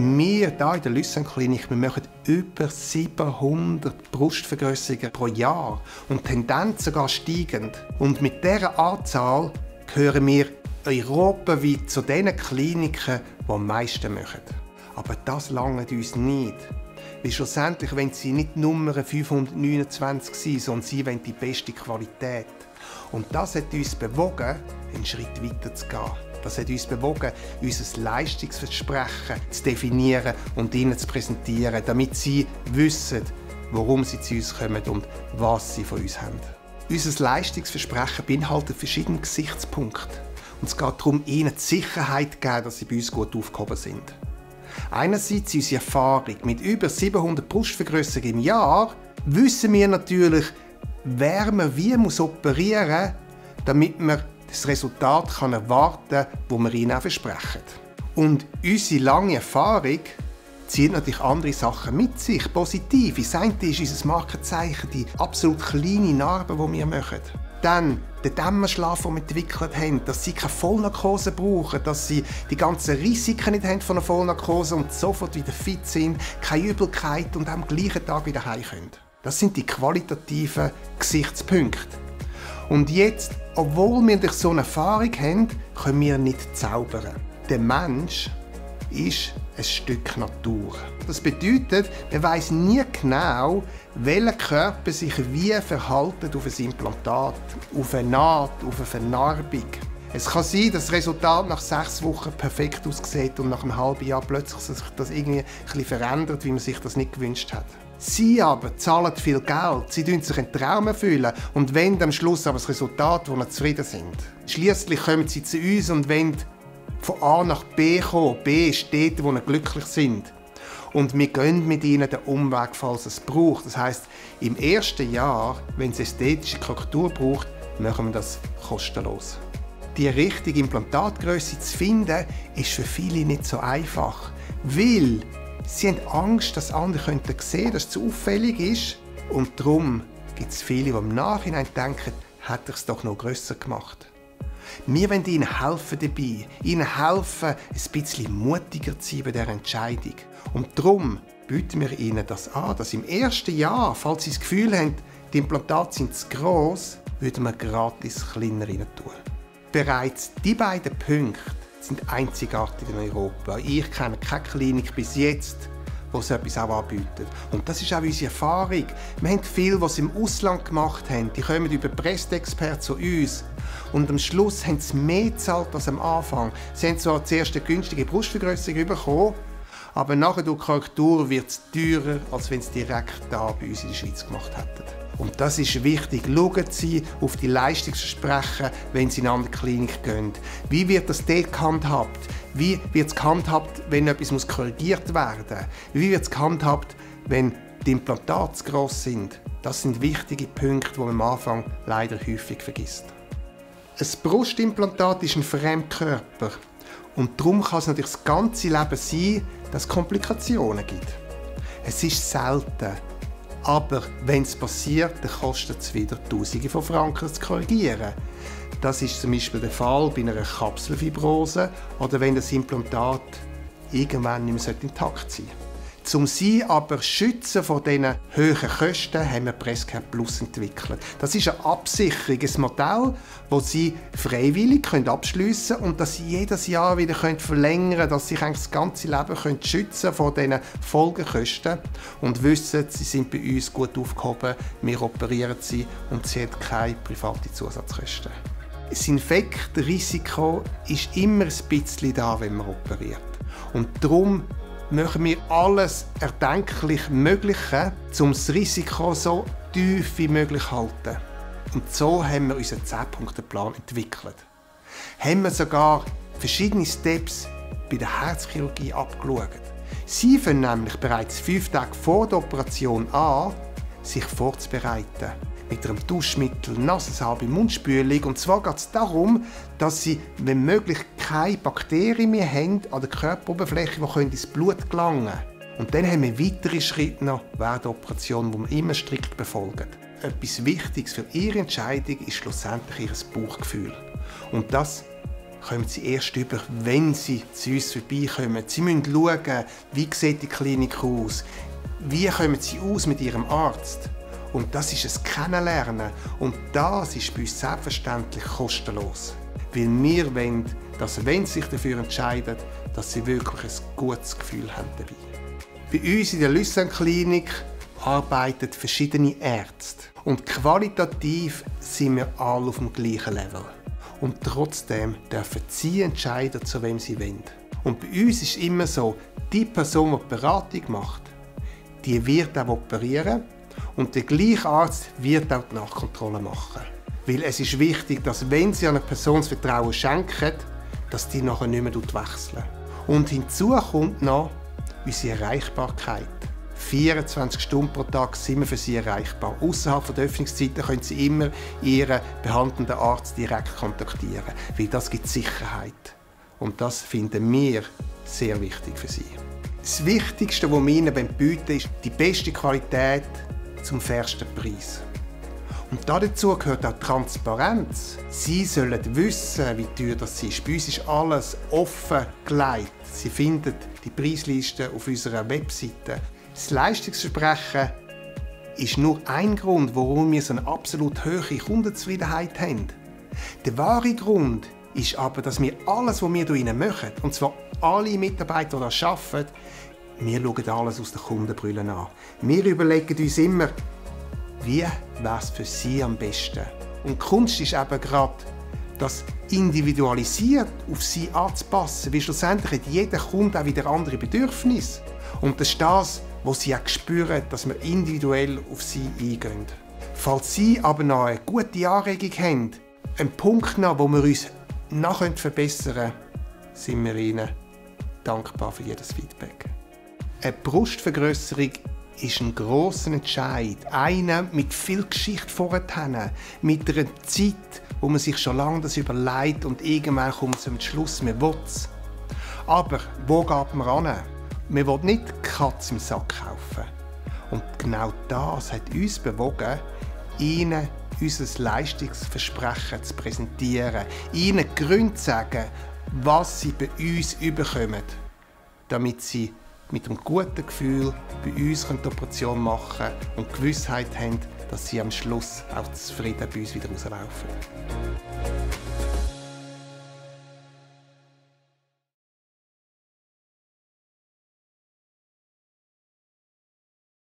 Wir hier in der Lüssen-Klinik, wir machen über 700 Brustvergrößerungen pro Jahr und Tendenz sogar steigend. Und mit dieser Anzahl gehören wir europaweit zu den Kliniken, die am meisten machen. Aber das langt uns nicht. Weil schlussendlich wollen sie nicht Nummer 529 sein, sondern sie wollen die beste Qualität. Und das hat uns bewogen, einen Schritt weiter zu gehen. Das hat uns bewogen, unser Leistungsversprechen zu definieren und ihnen zu präsentieren, damit sie wissen, warum sie zu uns kommen und was sie von uns haben. Unser Leistungsversprechen beinhaltet verschiedene Gesichtspunkte. Und es geht darum, ihnen die Sicherheit zu geben, dass sie bei uns gut aufgehoben sind. Einerseits unsere Erfahrung. Mit über 700 Brustvergrößerungen im Jahr wissen wir natürlich, wer wie muss operieren muss, damit man das Resultat kann erwarten kann, das wir ihnen auch versprechen. Und unsere lange Erfahrung zieht natürlich andere Sachen mit sich, positiv. Das eine ist unser Markenzeichen, die absolut kleine Narben, die wir machen. Dann der Dämmerschlaf, den wir entwickelt haben, dass sie keine Vollnarkose brauchen, dass sie die ganzen Risiken nicht haben von einer Vollnarkose und sofort wieder fit sind, keine Übelkeit und am gleichen Tag wieder heim können. Das sind die qualitativen Gesichtspunkte. Und jetzt, obwohl wir durch so eine Erfahrung haben, können wir nicht zaubern. Der Mensch ist ein Stück Natur. Das bedeutet, man weiß nie genau, welcher Körper sich wie verhalten auf ein Implantat, auf eine Naht, auf eine Vernarbung. Es kann sein, dass das Resultat nach sechs Wochen perfekt aussieht und nach einem halben Jahr plötzlich sich das irgendwie ein bisschen verändert, wie man sich das nicht gewünscht hat. Sie aber zahlen viel Geld, sie tun sich einen Traum erfüllen und wollen am Schluss aber das Resultat, wo sie zufrieden sind. Schließlich kommen sie zu uns und wollen von A nach B kommen. B ist dort, wo sie glücklich sind. Und wir gehen mit ihnen den Umweg, falls es braucht. Das heißt, im ersten Jahr, wenn es ästhetische Korrektur braucht, machen wir das kostenlos. Die richtige Implantatgröße zu finden, ist für viele nicht so einfach, weil sie haben Angst, dass andere könnten sehen, dass es zu auffällig ist. Und darum gibt es viele, die im Nachhinein denken, hätte ich es doch noch grösser gemacht. Wir wollen ihnen helfen dabei, ihnen helfen, ein bisschen mutiger zu sein bei dieser Entscheidung. Und darum bieten wir ihnen das an, dass im ersten Jahr, falls sie das Gefühl haben, die Implantate sind zu gross, würden wir gratis kleiner rein tun. Bereits die beiden Punkte sind einzigartig in Europa. Ich kenne keine Klinik bis jetzt, die so etwas auch anbietet. Und das ist auch unsere Erfahrung. Wir haben viel, was im Ausland gemacht haben. Die kommen über Pressexperten zu uns. Und am Schluss haben sie mehr gezahlt als am Anfang. Sie haben zwar zuerst eine günstige Brustvergrößerung bekommen, aber nachher durch Korrektur wird es teurer, als wenn sie direkt da bei uns in der Schweiz gemacht hätten. Und das ist wichtig. Schauen Sie auf die Leistungsversprechen, wenn Sie in eine andere Klinik gehen. Wie wird das dort gehandhabt? Wie wird es gehandhabt, wenn etwas korrigiert werden muss? Wie wird es gehandhabt, wenn die Implantate zu gross sind? Das sind wichtige Punkte, die man am Anfang leider häufig vergisst. Ein Brustimplantat ist ein Fremdkörper. Und darum kann es natürlich das ganze Leben sein, dass es Komplikationen gibt. Es ist selten. Aber wenn es passiert, dann kostet es wieder Tausende von Franken zu korrigieren. Das ist zum Beispiel der Fall bei einer Kapselfibrose oder wenn das Implantat irgendwann nicht mehr intakt sein sollte. Um sie aber schützen vor diesen hohen Kosten, haben wir Presscare Plus entwickelt. Das ist ein absicherungs Modell, das sie freiwillig abschliessen können und das sie jedes Jahr wieder verlängern können, dass sie sich das ganze Leben können schützen vor diesen Folgekosten und wissen, sie sind bei uns gut aufgehoben, wir operieren sie und sie haben keine privaten Zusatzkosten. Das Infektrisiko ist immer ein bisschen da, wenn man operiert. Und darum machen wir alles erdenklich Mögliche, um das Risiko so tief wie möglich zu halten. Und so haben wir unseren 10-Punkte-Plan entwickelt. Haben wir sogar verschiedene Steps bei der Herzchirurgie abgeschaut. Sie fangen nämlich bereits fünf Tage vor der Operation an, sich vorzubereiten mit einem Duschmittel, Nasensalbe, Mundspülung. Und zwar geht es darum, dass sie, wenn möglich, keine Bakterien mehr haben an der Körperoberfläche, die ins Blut gelangen können. Und dann haben wir weitere Schritte noch während der Operation, die wir immer strikt befolgen. Etwas Wichtiges für Ihre Entscheidung ist schlussendlich Ihr Bauchgefühl. Und das kommen sie erst über, wenn sie zu uns vorbeikommen. Sie müssen schauen, wie sieht die Klinik aus, wie kommen sie aus mit ihrem Arzt. Und das ist ein Kennenlernen. Und das ist bei uns selbstverständlich kostenlos. Weil wir wollen, dass wenn sie sich dafür entscheiden, dass sie wirklich ein gutes Gefühl haben dabei. Bei uns in der Lüssen Klinik arbeiten verschiedene Ärzte. Und qualitativ sind wir alle auf dem gleichen Level. Und trotzdem dürfen sie entscheiden, zu wem sie wollen. Und bei uns ist immer so, die Person, die die Beratung macht, die wird auch operieren und der gleiche Arzt wird auch die Nachkontrolle machen. Weil es ist wichtig, dass wenn Sie einer Person das Vertrauen schenken, dass die nachher nicht mehr wechseln. Und hinzu kommt noch unsere Erreichbarkeit. 24 Stunden pro Tag sind wir für Sie erreichbar. Außerhalb der Öffnungszeiten können Sie immer Ihren behandelnden Arzt direkt kontaktieren, weil das gibt Sicherheit. Und das finden wir sehr wichtig für Sie. Das Wichtigste, was wir Ihnen bieten ist die beste Qualität zum fairsten Preis. Und dazu gehört auch Transparenz. Sie sollen wissen, wie teuer das ist. Bei uns ist alles offen gelegt. Sie finden die Preisliste auf unserer Webseite. Das Leistungsversprechen ist nur ein Grund, warum wir so eine absolut hohe Kundenzufriedenheit haben. Der wahre Grund ist aber, dass wir alles, was wir hier machen, und zwar alle Mitarbeiter, die das arbeiten, wir schauen alles aus der Kundenbrille an. Wir überlegen uns immer, wie es für sie am besten. Und Kunst ist eben gerade das individualisiert auf sie anzupassen, weil schlussendlich hat jeder Kunde auch wieder andere Bedürfnisse. Und das ist das, was sie auch spüren, dass wir individuell auf sie eingehen. Falls Sie aber noch eine gute Anregung haben, einen Punkt noch, wo wir uns noch verbessern können, sind wir Ihnen dankbar für jedes Feedback. Eine Brustvergrößerung ist ein grosser Entscheid. Einer mit viel Geschichte vorher, mit einer Zeit, wo man sich schon lange das überlegt und irgendwann kommt zum Schluss, man will es. Aber wo geht man ran? Man will nicht Katz im Sack kaufen. Und genau das hat uns bewogen, ihnen unser Leistungsversprechen zu präsentieren, ihnen Gründe zu sagen, was sie bei uns überkommen, damit sie mit einem guten Gefühl bei uns die Operation machen und die Gewissheit haben, dass sie am Schluss auch zufrieden bei uns wieder rauslaufen.